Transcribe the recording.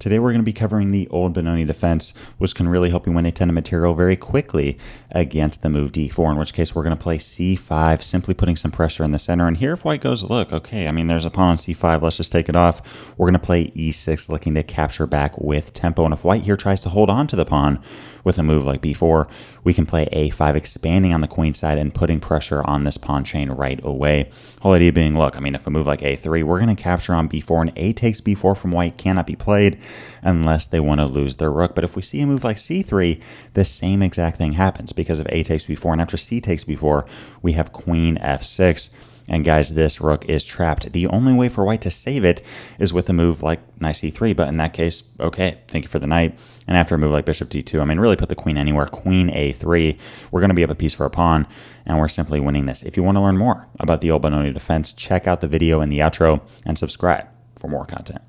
Today we're going to be covering the old Benoni defense, which can really help you win a ton of material very quickly against the move d4, in which case we're going to play c5, simply putting some pressure in the center. And here if white goes, look, okay, I mean, there's a pawn on c5, let's just take it off. We're going to play e6, looking to capture back with tempo. And if white here tries to hold on to the pawn with a move like b4, we can play a5, expanding on the queen side and putting pressure on this pawn chain right away. Whole idea being, look, I mean, if a move like a3, we're going to capture on b4, and a takes b4 from white cannot be played unless they want to lose their rook. But if we see a move like c3, the same exact thing happens because of a takes b4 and after c takes b4, we have queen f6. And guys, this rook is trapped. The only way for white to save it is with a move like knight c3, but in that case, okay, thank you for the knight. And after a move like bishop d2, I mean, really put the queen anywhere. Queen a3, we're going to be up a piece for a pawn, and we're simply winning this. If you want to learn more about the old Benoni defense, check out the video in the outro and subscribe for more content.